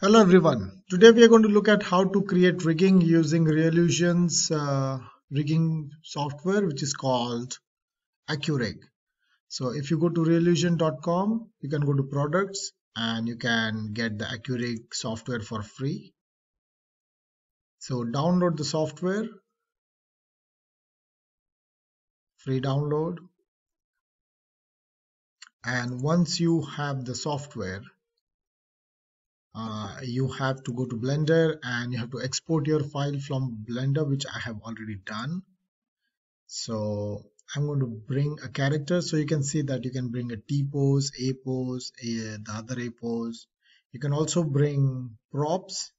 Hello everyone. Today we are going to look at how to create rigging using Reallusion's uh, rigging software which is called AccuRig. So if you go to reallusion.com, you can go to products and you can get the AccuRig software for free. So download the software, free download. And once you have the software, uh, you have to go to blender and you have to export your file from blender which i have already done. So i'm going to bring a character. So you can see that you can bring a t pose a pose a, the other a pose you can also bring props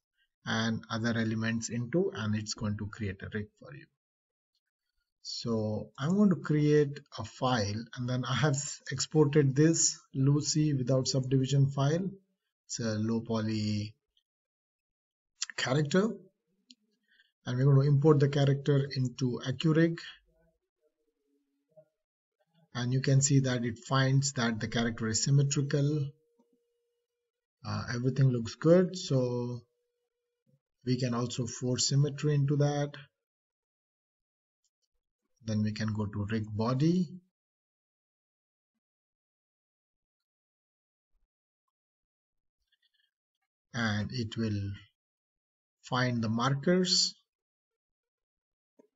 and other elements into and it's going to create a rig for you. So i'm going to create a file and then i have exported this lucy without subdivision file it's a low poly character. And we're going to import the character into AccuRig and you can see that it finds that the character is symmetrical. Uh, everything looks good so we can also force symmetry into that. Then we can go to rig body and it will find the markers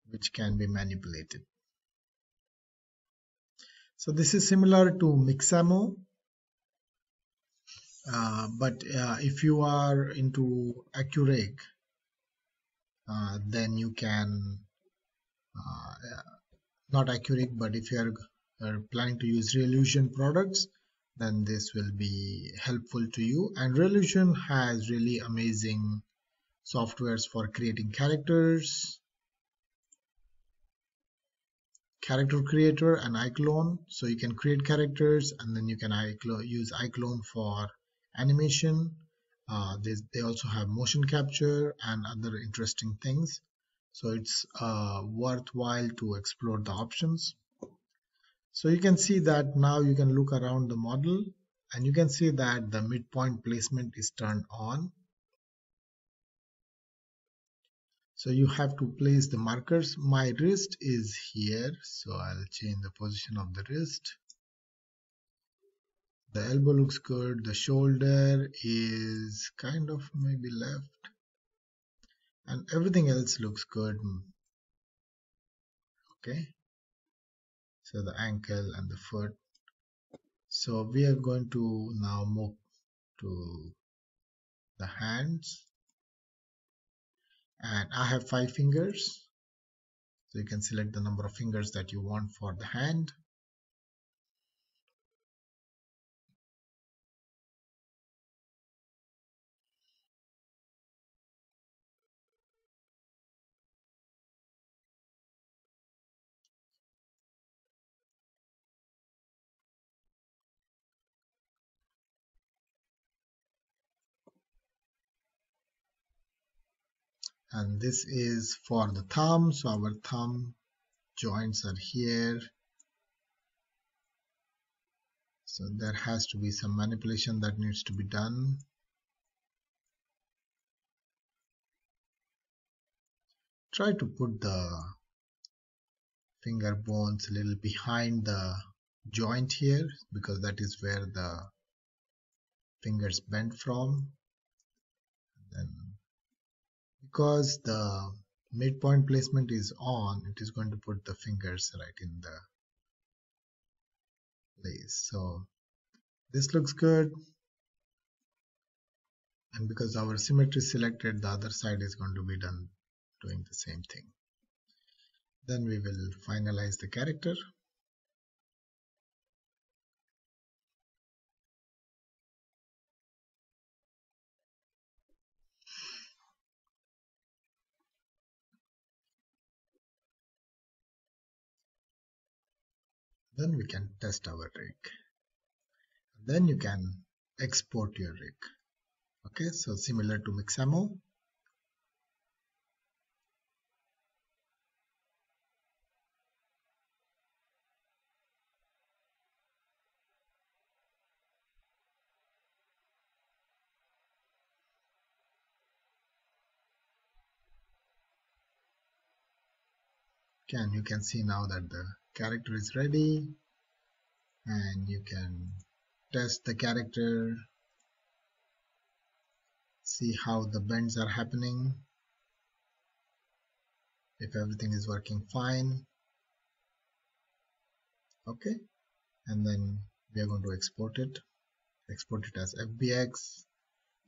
which can be manipulated. So this is similar to Mixamo uh, but uh, if you are into AccuRig uh, then you can uh, not AccuRig but if you are, are planning to use Reallusion products then this will be helpful to you. And Reallusion has really amazing softwares for creating characters character creator and iClone. So you can create characters and then you can use iClone for animation. Uh, they, they also have motion capture and other interesting things. So it's uh, worthwhile to explore the options so you can see that now you can look around the model and you can see that the midpoint placement is turned on. So you have to place the markers. My wrist is here, so I'll change the position of the wrist. The elbow looks good. The shoulder is kind of maybe left. And everything else looks good. Okay so the ankle and the foot. So we are going to now move to the hands. And I have five fingers. So you can select the number of fingers that you want for the hand and this is for the thumb. So our thumb joints are here. So there has to be some manipulation that needs to be done. Try to put the finger bones a little behind the joint here because that is where the fingers bend from. Then because the midpoint placement is on it is going to put the fingers right in the place. So this looks good. And because our symmetry is selected the other side is going to be done doing the same thing. Then we will finalize the character then we can test our rig. Then you can export your rig. Okay so similar to mixamo can you can see now that the character is ready and you can test the character see how the bends are happening. If everything is working fine okay and then we are going to export it. Export it as FBX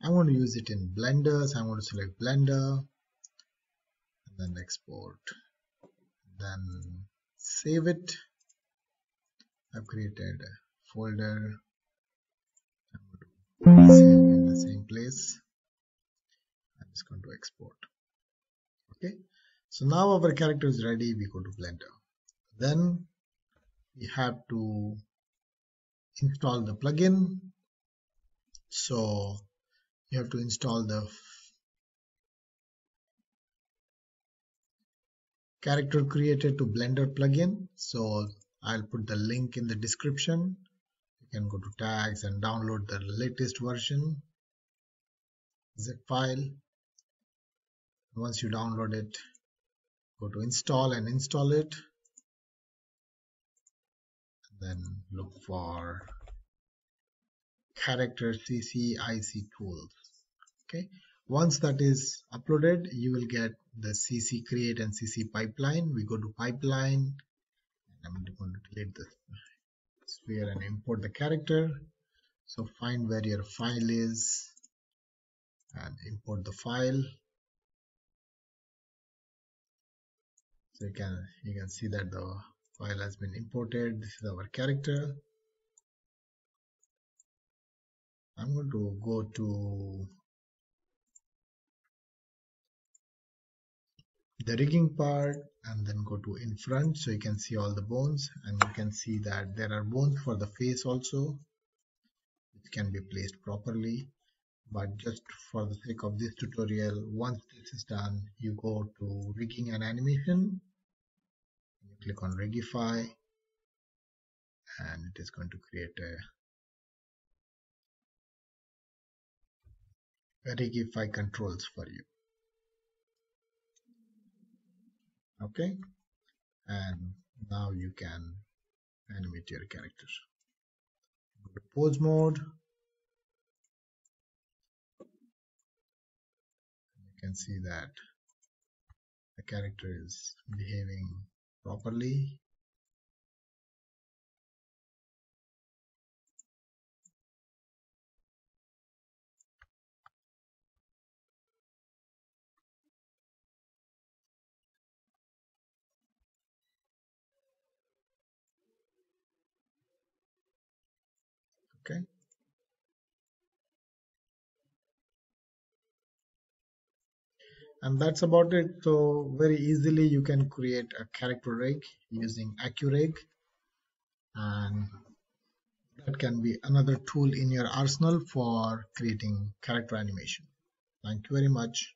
I'm going to use it in blender so I'm going to select blender and then export. Then save it. I've created a folder. Save in the same place. I'm just going to export. Okay. So now our character is ready. We go to blender. Then we have to install the plugin. So you have to install the character creator to blender plugin. So I'll put the link in the description. You can go to tags and download the latest version. Zip file. Once you download it go to install and install it. Then look for character CCIC tools. Okay once that is uploaded you will get the CC create and CC pipeline. We go to pipeline I'm going to delete the sphere and import the character. So find where your file is and import the file. So you can you can see that the file has been imported. This is our character. I'm going to go to the rigging part and then go to in front so you can see all the bones and you can see that there are bones for the face also which can be placed properly. But just for the sake of this tutorial once this is done you go to rigging and animation you click on rigify and it is going to create a rigify controls for you okay? And now you can animate your character go to pose mode. You can see that the character is behaving properly and that's about it. So very easily you can create a character rig using AccuRig and that can be another tool in your arsenal for creating character animation. Thank you very much